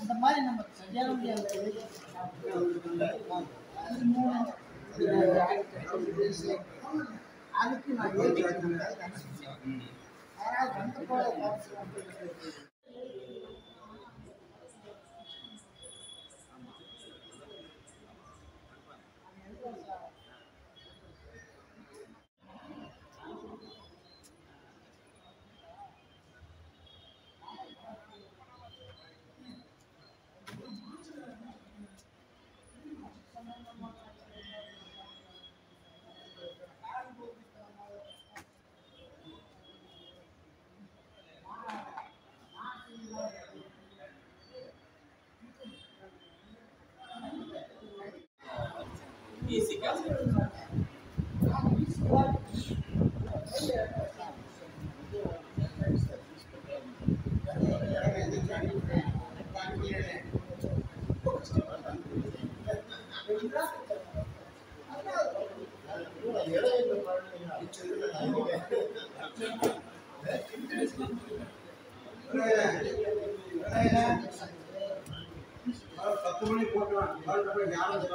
இந்த மாதிரி நம்ம சரியான அதுக்கு நான் ஏற்று யாராவது வந்து போல e a s i n Thank you. தோணி போட்டான் யாரும்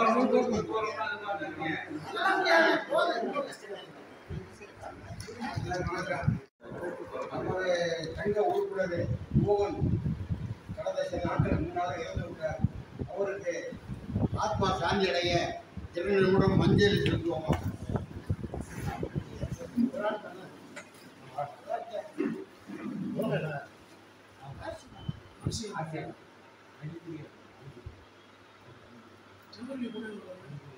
நமது சங்க உறுப்பினர் மோகன் கடந்த சில நாட்கள் முன்னால் இறந்து விட்டார் அவருக்கு ஆத்மா சாந்தி அடைய இரண்டு நிமிடம் மஞ்சள் செலுத்துவோம் 아세요? 아니, 그게. 저걸 입으라는 거는.